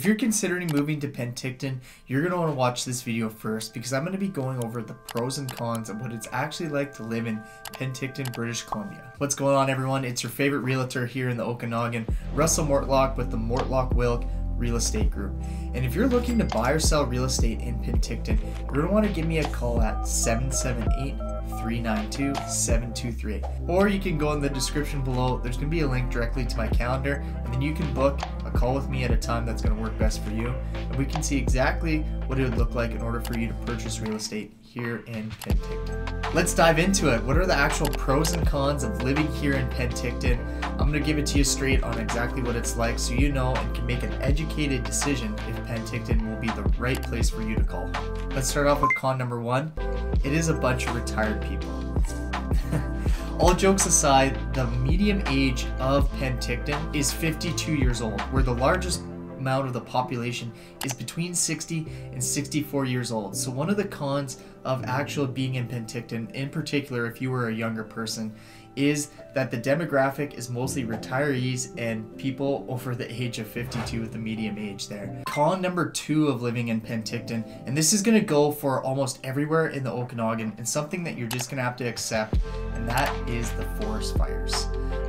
If you're considering moving to Penticton, you're going to want to watch this video first because I'm going to be going over the pros and cons of what it's actually like to live in Penticton, British Columbia. What's going on everyone? It's your favorite realtor here in the Okanagan, Russell Mortlock with the Mortlock Wilk Real Estate Group. And if you're looking to buy or sell real estate in Penticton, you're going to want to give me a call at 778 392 723. Or you can go in the description below. There's going to be a link directly to my calendar, and then you can book a call with me at a time that's going to work best for you. And we can see exactly what it would look like in order for you to purchase real estate here in Penticton. Let's dive into it. What are the actual pros and cons of living here in Penticton? I'm going to give it to you straight on exactly what it's like so you know and can make an educated decision if Penticton will be the right place for you to call. Let's start off with con number one. It is a bunch of retired people. All jokes aside, the median age of Penticton is 52 years old, where the largest amount of the population is between 60 and 64 years old. So one of the cons of actual being in Penticton, in particular if you were a younger person, is that the demographic is mostly retirees and people over the age of 52 with the medium age there. Con number two of living in Penticton, and this is gonna go for almost everywhere in the Okanagan, and something that you're just gonna have to accept, and that is the forest fires.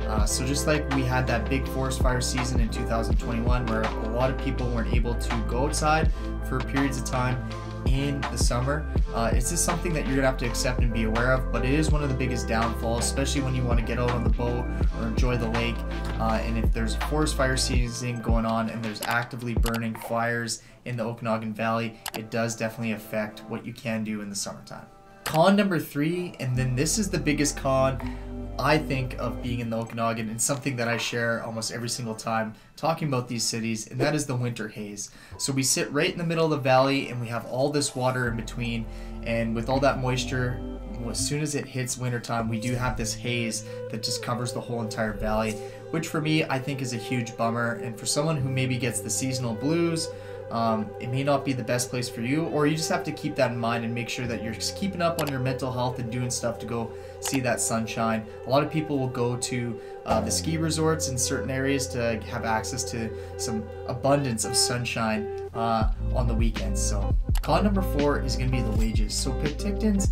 Uh, so just like we had that big forest fire season in 2021 where a lot of people weren't able to go outside for periods of time in the summer. Uh, it's just something that you're gonna have to accept and be aware of, but it is one of the biggest downfalls, especially when you want to get out on the boat or enjoy the lake. Uh, and if there's forest fire season going on and there's actively burning fires in the Okanagan Valley, it does definitely affect what you can do in the summertime. Con number three, and then this is the biggest con I think of being in the Okanagan and something that I share almost every single time talking about these cities, and that is the winter haze. So we sit right in the middle of the valley and we have all this water in between, and with all that moisture, as soon as it hits wintertime, we do have this haze that just covers the whole entire valley, which for me, I think is a huge bummer. And for someone who maybe gets the seasonal blues, um, it may not be the best place for you, or you just have to keep that in mind and make sure that you're keeping up on your mental health and doing stuff to go see that sunshine. A lot of people will go to uh, the ski resorts in certain areas to have access to some abundance of sunshine uh, on the weekends. So, con number four is going to be the wages. So, Penticton's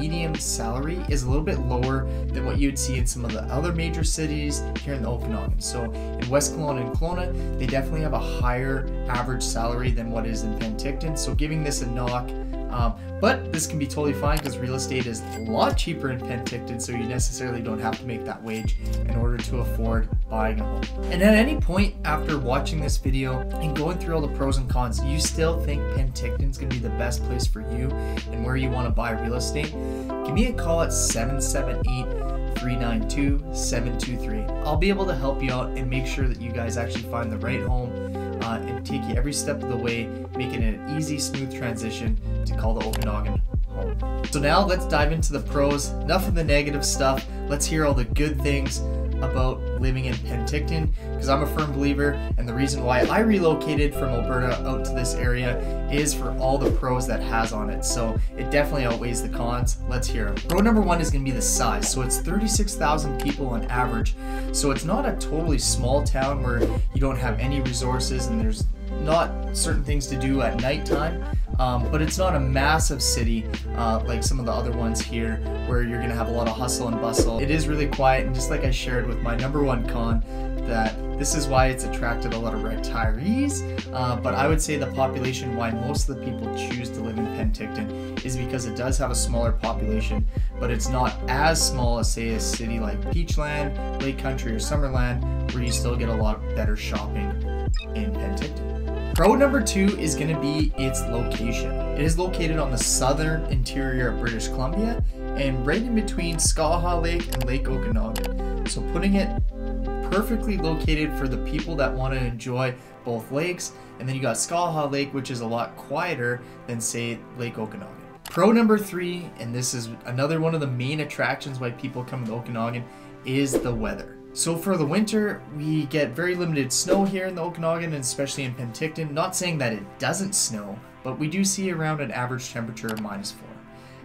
medium salary is a little bit lower than what you would see in some of the other major cities here in the Okanagan. So in West Kelowna and Kelowna, they definitely have a higher average salary than what is in Penticton. So giving this a knock, um, but this can be totally fine because real estate is a lot cheaper in Penticton, so you necessarily don't have to make that wage in order to afford buying a home. And at any point after watching this video and going through all the pros and cons, you still think Penticton's gonna be the best place for you and where you want to buy real estate, give me a call at 778 392 723. I'll be able to help you out and make sure that you guys actually find the right home uh, and take you every step of the way, making it an easy, smooth transition to call the Okanagan home. So now let's dive into the pros. Enough of the negative stuff. Let's hear all the good things about living in Penticton because I'm a firm believer and the reason why I relocated from Alberta out to this area is for all the pros that has on it. So it definitely outweighs the cons. Let's hear them. Pro number one is going to be the size. So it's 36,000 people on average. So it's not a totally small town where you don't have any resources and there's not certain things to do at nighttime. Um, but it's not a massive city uh, like some of the other ones here where you're gonna have a lot of hustle and bustle. It is really quiet and just like I shared with my number one con that this is why it's attracted a lot of retirees uh, but I would say the population why most of the people choose to live in Penticton is because it does have a smaller population but it's not as small as say a city like Peachland, Lake Country or Summerland where you still get a lot of better shopping in Penticton. Pro number two is going to be its location. It is located on the southern interior of British Columbia and right in between Skaha Lake and Lake Okanagan. So putting it perfectly located for the people that want to enjoy both lakes. And then you got Skaha Lake, which is a lot quieter than say Lake Okanagan. Pro number three, and this is another one of the main attractions why people come to Okanagan, is the weather. So for the winter, we get very limited snow here in the Okanagan and especially in Penticton. Not saying that it doesn't snow, but we do see around an average temperature of minus 4.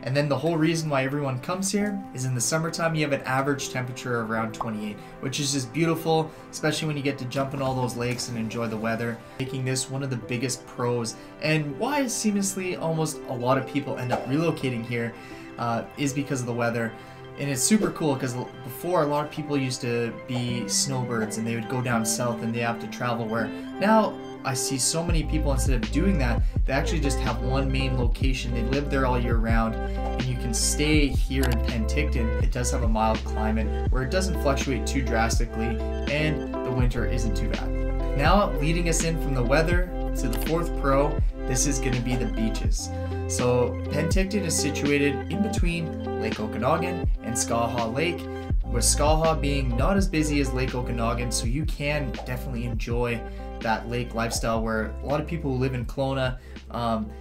And then the whole reason why everyone comes here is in the summertime you have an average temperature of around 28, which is just beautiful, especially when you get to jump in all those lakes and enjoy the weather, making this one of the biggest pros. And why seamlessly almost a lot of people end up relocating here uh, is because of the weather and it's super cool because before a lot of people used to be snowbirds and they would go down south and they have to travel where now I see so many people instead of doing that, they actually just have one main location. They live there all year round, and you can stay here in Penticton. It does have a mild climate where it doesn't fluctuate too drastically, and the winter isn't too bad. Now, leading us in from the weather to the fourth pro, this is going to be the beaches. So, Penticton is situated in between Lake Okanagan and Skaha Lake, with Skaha being not as busy as Lake Okanagan, so you can definitely enjoy that lake lifestyle where a lot of people who live in Kelowna um,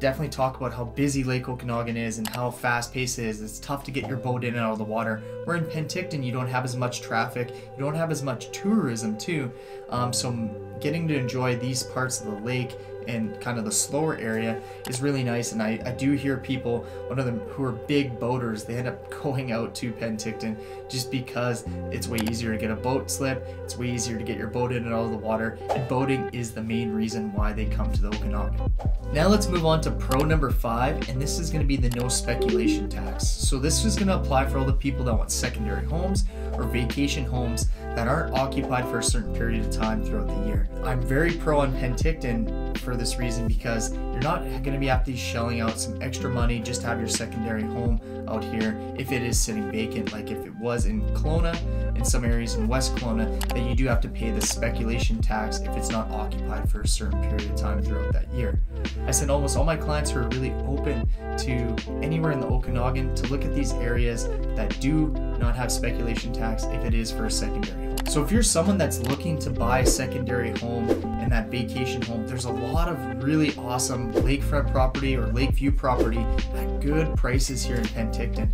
definitely talk about how busy Lake Okanagan is and how fast paced it is. It's tough to get your boat in and out of the water. Where in Penticton, you don't have as much traffic, you don't have as much tourism too. Um, so getting to enjoy these parts of the lake and kind of the slower area is really nice. And I, I do hear people, one of them who are big boaters, they end up going out to Penticton just because it's way easier to get a boat slip. It's way easier to get your boat in and out of the water. And boating is the main reason why they come to the Okanagan. Now let's move on to pro number five, and this is going to be the no speculation tax. So this is going to apply for all the people that want secondary homes or vacation homes that aren't occupied for a certain period of time throughout the year. I'm very pro on Penticton for this reason because you're not going to be be shelling out some extra money just to have your secondary home out here if it is sitting vacant, like if it was in Kelowna, in some areas in West Kelowna, then you do have to pay the speculation tax if it's not occupied for a certain period of time throughout that year. I send almost all my clients who are really open to anywhere in the Okanagan to look at these areas that do not have speculation tax if it is for a secondary. So if you're someone that's looking to buy a secondary home and that vacation home, there's a lot of really awesome lakefront property or lakeview property at good prices here in Penticton.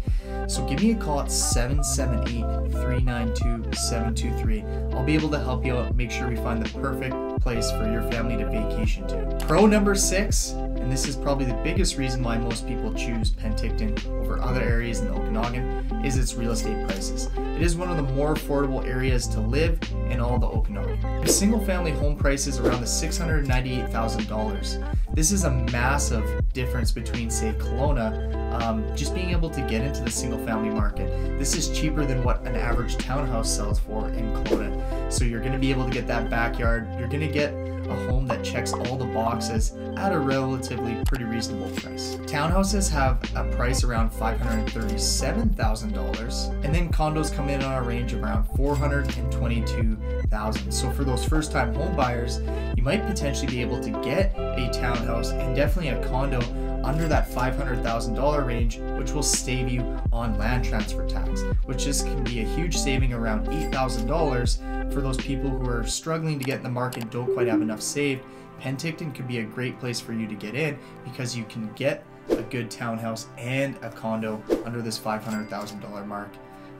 So give me a call at 778-392-723. I'll be able to help you out, make sure we find the perfect place for your family to vacation to. Pro number six, and this is probably the biggest reason why most people choose Penticton over other areas in the Okanagan, is its real estate prices. It is one of the more affordable areas to live in all the Okanagan. The single family home price is around the $698,000. This is a massive difference between, say, Kelowna, um, just being able to get into the single family market. This is cheaper than what an average townhouse sells for in Kelowna. So you're going to be able to get that backyard. You're going to get a home that checks all the boxes at a relatively pretty reasonable price. Townhouses have a price around $537,000 and then condos come in on a range of around 422,000. So for those first time home buyers, you might potentially be able to get a townhouse and definitely a condo under that $500,000 range, which will save you on land transfer tax, which just can be a huge saving around $8,000 for those people who are struggling to get in the market don't quite have enough saved. Penticton could be a great place for you to get in because you can get a good townhouse and a condo under this $500,000 mark.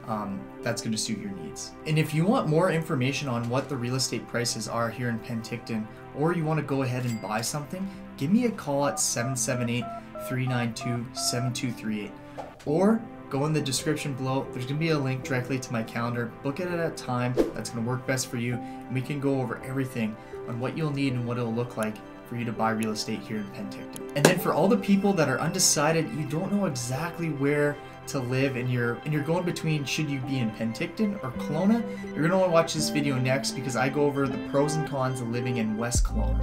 Um, that's going to suit your needs. And if you want more information on what the real estate prices are here in Penticton, or you want to go ahead and buy something, give me a call at 778 392 7238. Or go in the description below. There's going to be a link directly to my calendar. Book it at a time that's going to work best for you, and we can go over everything on what you'll need and what it'll look like for you to buy real estate here in Penticton. And then for all the people that are undecided, you don't know exactly where to live and you're and you're going between should you be in Penticton or Kelowna, you're gonna want to watch this video next because I go over the pros and cons of living in West Kelowna.